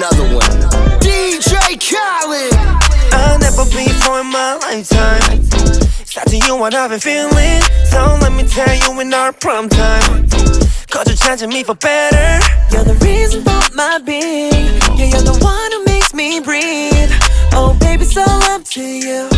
Another one. DJ Khaled. I'll never be for in my lifetime. Starting you what I've been feeling. So let me tell you in our prom time. Cause you're changing me for better. You're the reason for my being. Yeah, you're the one who makes me breathe. Oh, baby, so up to you.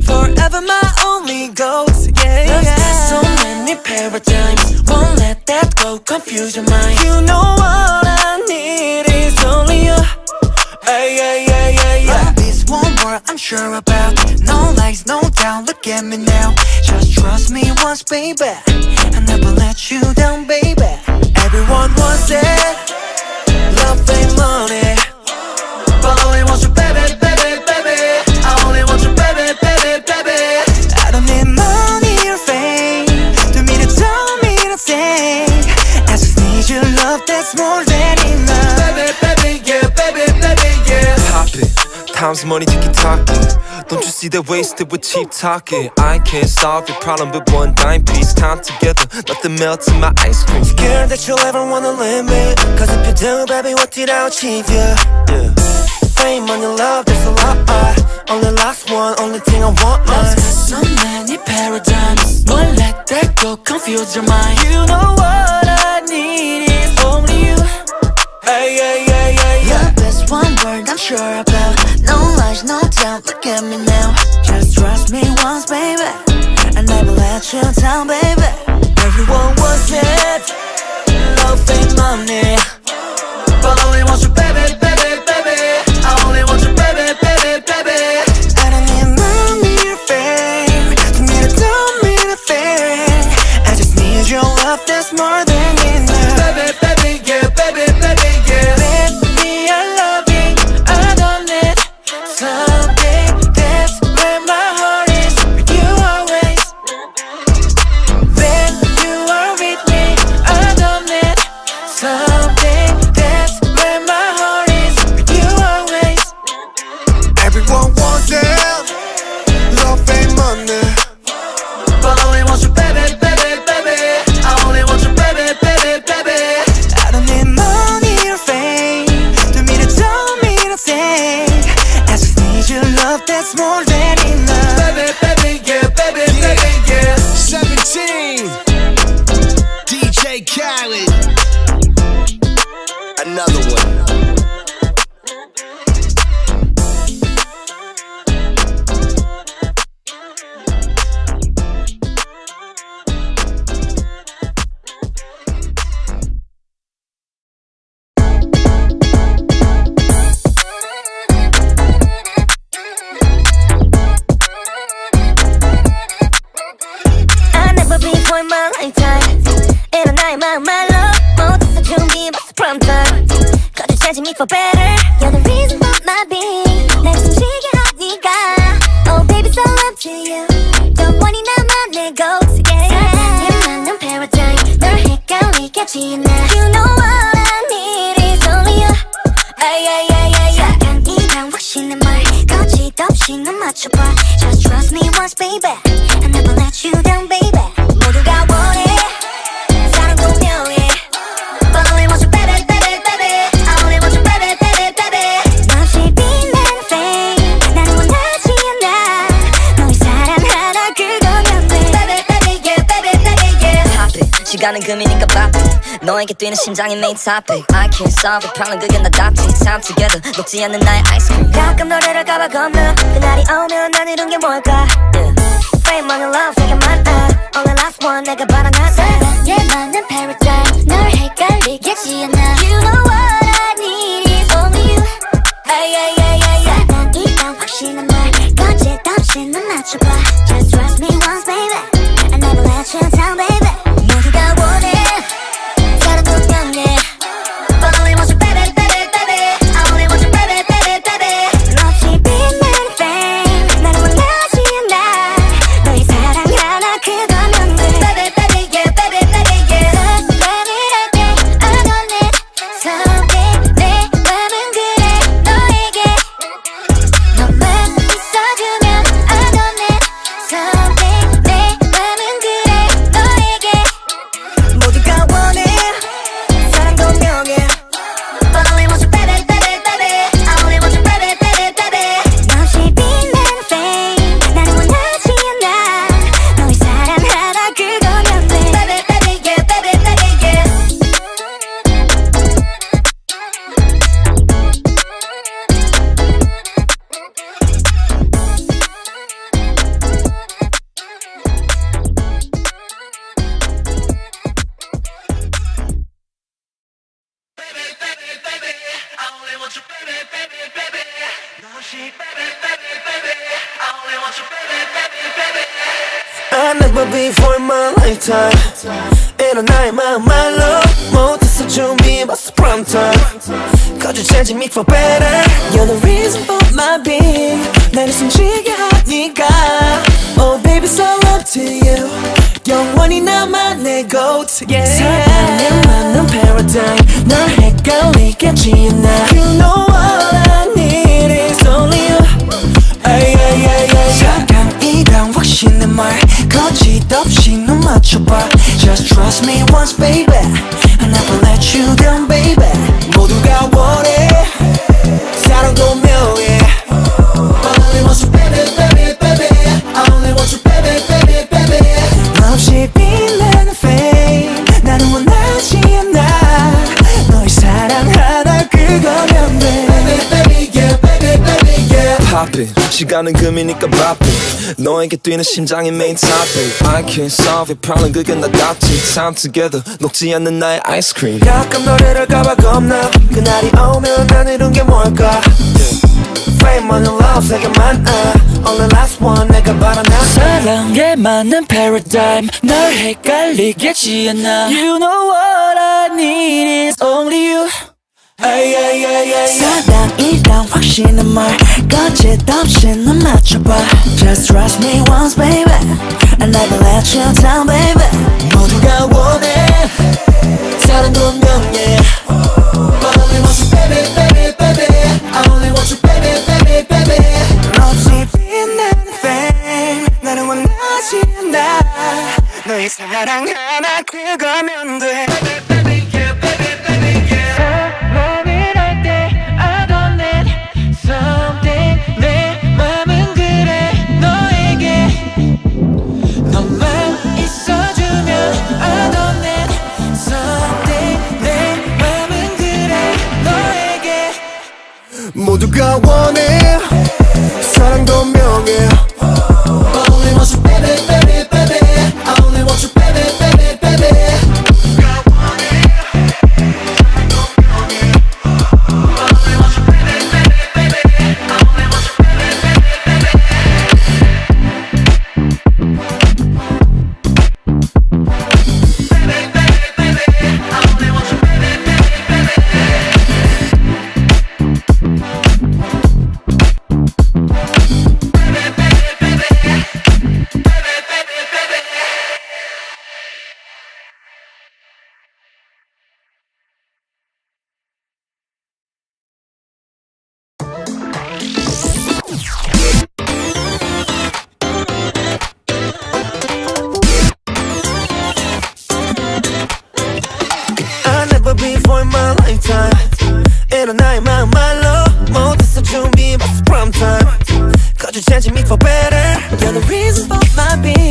Forever my only ghost. Yeah, yeah. There's so many paradigms. Won't let that go confuse your mind. You know what yeah, yeah, yeah, yeah. Love is one word I'm sure about. No lies, no doubt. Look at me now. Just trust me once, baby. I never let you down, baby. Everyone wants it. Love and money. But I only want you, baby, baby, baby. I only want you, baby, baby, baby. I don't need money or fame to mean it, don't mean a thing. I just need your love that's more than enough. Baby, baby, yeah, baby, Time's money, you keep talking. Don't you see they're wasted with cheap talking? I can't solve your problem with one dime piece. Time together, nothing melts in my ice cream. Scared that you'll ever wanna limit. Cause if you do, baby, what did I achieve? Yeah, yeah. Fame on your love, there's a lot. I Only last one, only thing I want. Love's got so many paradigms. Won't let that go confuse your mind. You know what I need is only you. Hey, yeah, sure about. No lies, no doubt. Look at me now. Just trust me once, baby. I never let you down, baby. Everyone was it. for in my lifetime 이런 나의 마음 말로 못해서 준비해 벌써 prom time Cause you changing me for better You're the reason for my being 날 숨쉬게 하니까 Oh baby so up to you 영원히 나만의 ghost yeah 사랑에 맞는 paradigm 널 헷갈리게 지나 You know what I need is only you Ay, ay, ay, ay, ay. 사랑이란 확신의 말 거짓 없이 넌 맞춰봐 Just trust me once baby 시간은 금이니까 바쁘 너에게 뛰는 심장이 main topic I can't solve it problem 그게 나 답지 Time together 녹지 않는 나의 ice cream 가끔 노래를 가봐 건너 그날이 오면 난 이룬 게 뭘까 yeah. Fame on your love 되게 많아 Only last one 내가 바라는 사랑에 맞는 paradigm 널 헷갈리겠지 않아 You know what I need is only you Ay, ay, ay, ay, ay. 사랑이란 확신한 말 거짓 없이 넌 맞춰봐 Just trust me once baby I never let you down baby I never before in my lifetime 이런 나의 마음 말로 못해서 준비해봤어 prom time Cause you changing me for better You're the reason for my being 나를 숨쉬게 하니까 Oh baby so up to you 영원히 나만 내 go-to yeah 사랑에 맞는 paradigm 널 헷갈리겠지 않아 You know all I Just trust me once, baby. I'll never let you down, baby. yeah poppin' 시간은 금이니까 바쁜 너에게 뛰는 심장이 main topic I can't solve it problem 그게 나답지 Time together 녹지 않는 나의 ice-cream 가끔 너를 할까봐 겁나 그날이 오면 난 이룬 게 뭘까 Fame on your love 세계 많아 Only last one 내가 바라나 사랑에 맞는 paradigm 널 헷갈리겠지 않아 You know what I need is only you Ay ay ay ay 사랑이란 확신의 말 거짓없이 눈 맞춰봐 Just trust me once baby I never let you down baby 모두가 원해 이런 나의 마음 말로 못해서 준비해봤어 prom time Cause you changing me for better You're the reason for my being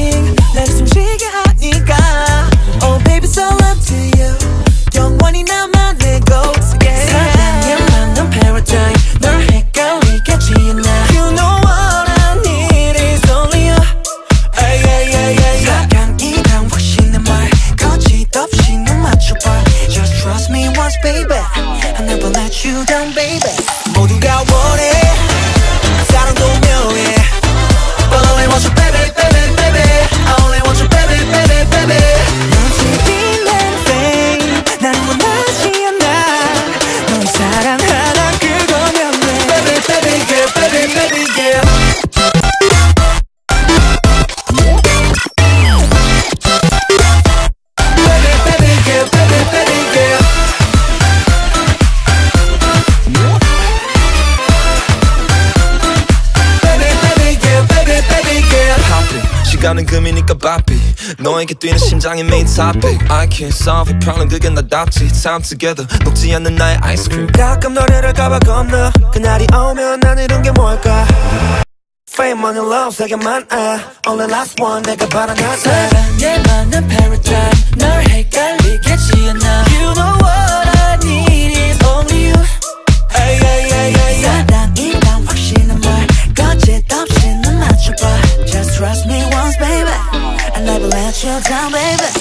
시간은 금이니까 바삐 너에게 뛰는 심장이 main topic I can't solve it problem 그게 나답지 Time together 녹지 않는 나의 ice-cream 가끔 너를 할까봐 겁나 그날이 오면 난 이룬 게 뭘까 Fame on your love 세계 많아 Only last one 내가 바라나 사랑에 맞는 paradigm 널 헷갈리겠지 않아 you down baby